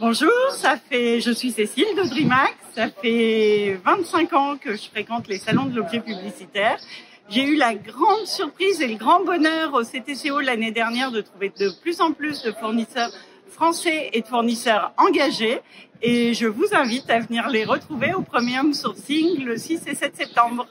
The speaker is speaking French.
Bonjour, ça fait, je suis Cécile de DreamHack. Ça fait 25 ans que je fréquente les salons de l'objet publicitaire. J'ai eu la grande surprise et le grand bonheur au CTCO l'année dernière de trouver de plus en plus de fournisseurs français et de fournisseurs engagés. Et je vous invite à venir les retrouver au Premium Sourcing le 6 et 7 septembre.